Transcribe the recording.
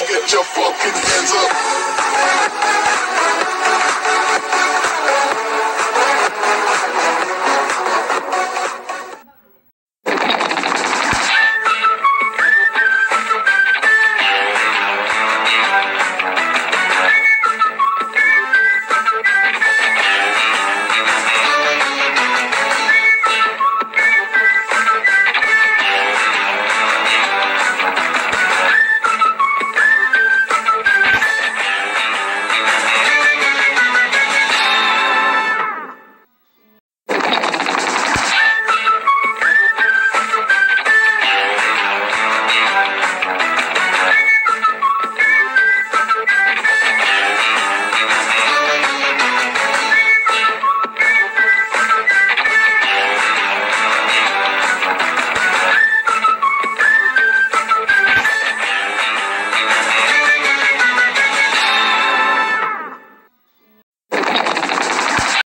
Everybody get your fucking hands up.